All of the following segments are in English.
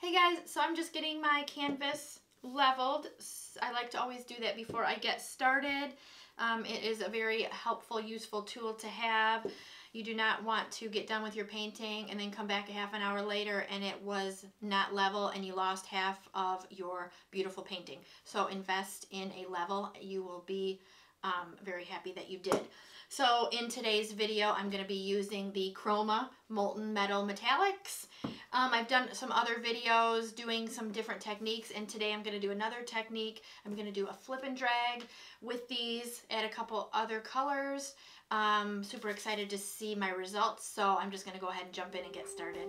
Hey guys, so I'm just getting my canvas leveled. I like to always do that before I get started. Um, it is a very helpful, useful tool to have. You do not want to get done with your painting and then come back a half an hour later and it was not level and you lost half of your beautiful painting. So invest in a level. You will be um, very happy that you did. So in today's video, I'm going to be using the Chroma Molten Metal Metallics. Um, I've done some other videos doing some different techniques, and today I'm going to do another technique. I'm going to do a flip and drag with these, add a couple other colors. Um, super excited to see my results, so I'm just going to go ahead and jump in and get started.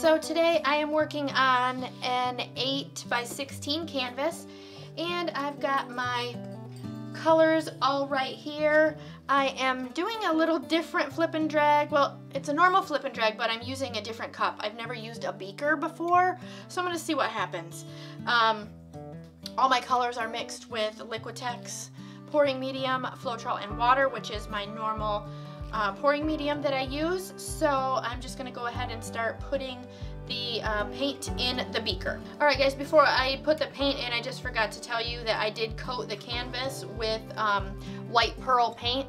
So today I am working on an 8 by 16 canvas and I've got my colors all right here. I am doing a little different flip and drag. Well, it's a normal flip and drag, but I'm using a different cup. I've never used a beaker before, so I'm gonna see what happens. Um, all my colors are mixed with Liquitex pouring medium, Floetrol, and water, which is my normal uh, pouring medium that I use. So I'm just gonna go ahead and start putting the uh, paint in the beaker. Alright guys, before I put the paint in, I just forgot to tell you that I did coat the canvas with um, white pearl paint.